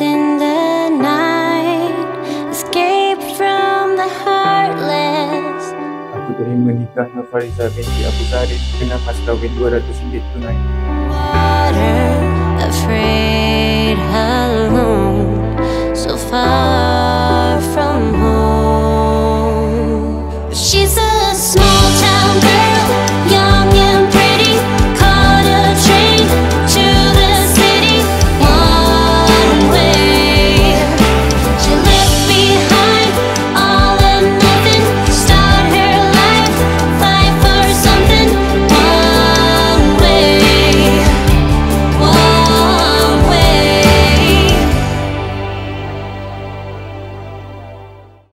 in the night Escape from the heartless. Binti Abu Zarid dengan mas kawin 200 tunai. Water, afraid alone So far from home. She's a